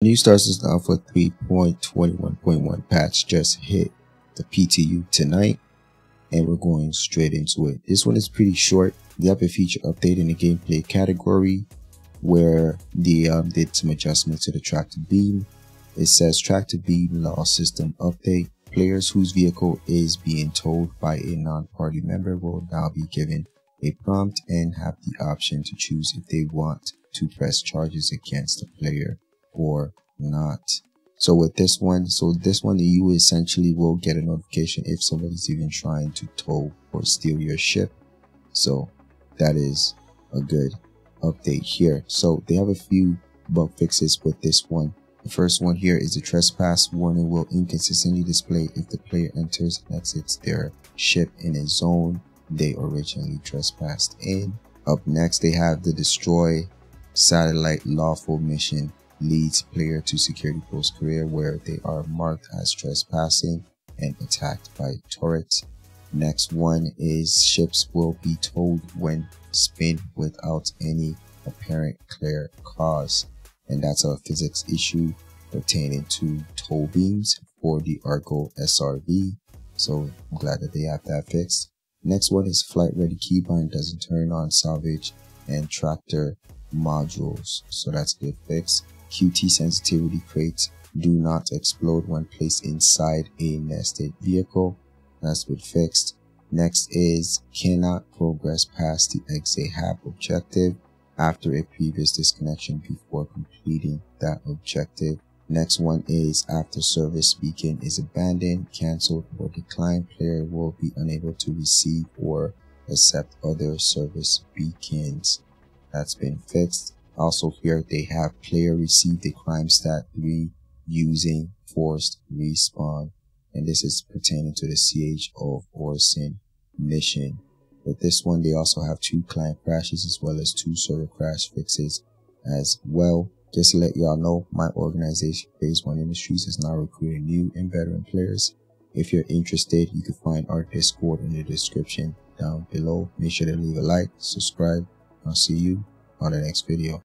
New Star Citizen Alpha 3.21.1 patch just hit the PTU tonight and we're going straight into it. This one is pretty short. Have a feature update in the gameplay category where they um, did some adjustments to the tractor beam. It says tractor beam law system update. Players whose vehicle is being towed by a non-party member will now be given a prompt and have the option to choose if they want to press charges against the player or not. So with this one, so this one you essentially will get a notification if somebody's even trying to tow or steal your ship. So that is a good update here. So they have a few bug fixes with this one. The first one here is the trespass warning will inconsistently display if the player enters and exits their ship in a zone they originally trespassed in. Up next, they have the destroy satellite lawful mission leads player to security post Kareah where they are marked as trespassing and attacked by turrets. Next one is ships will be towed when spin without any apparent clear cause. And that's a physics issue pertaining to tow beams for the Argo SRV. So I'm glad that they have that fixed. Next one is flight ready keybind doesn't turn on salvage and tractor modules. So that's a good fix. QT sensitivity crates do not explode when placed inside a nested vehicle. That's been fixed. Next is cannot progress past the ExeHab objective after a previous disconnection before completing that objective. Next one is after service beacon is abandoned, cancelled, or declined, player will be unable to receive or accept other service beacons. That's been fixed. Also here they have player received a crime stat 3 using forced respawn. And this is pertaining to the CH of Orison mission. With this one, they also have two client crashes as well as two server crash fixes as well. Just to let y'all know, my organization, Phase One Industries, is now recruiting new and veteran players. If you're interested, you can find our Discord in the description down below. Make sure to leave a like, subscribe. I'll see you on the next video.